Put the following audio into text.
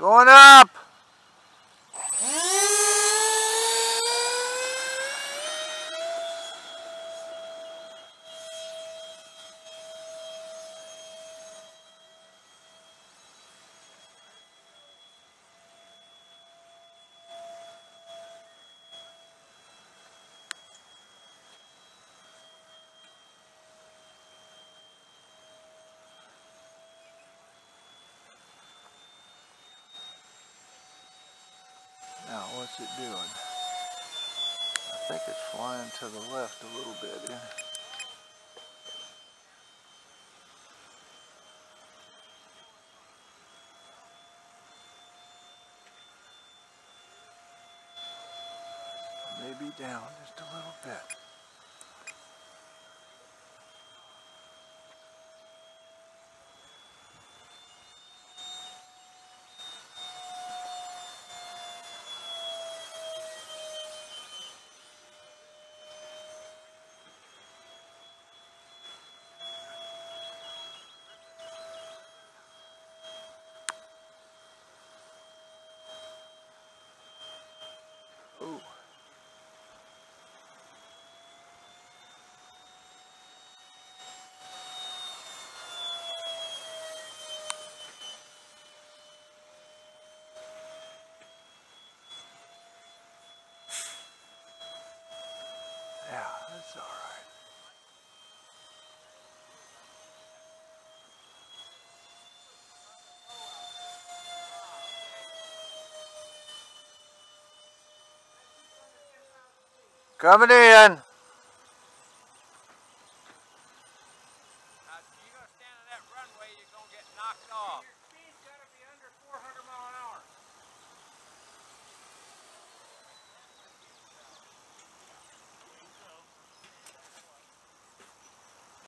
Going up. Now, what's it doing? I think it's flying to the left a little bit. Maybe down just a little bit. Yeah, that's all right. Coming in. Now, you stand on that runway, you're gonna get knocked off.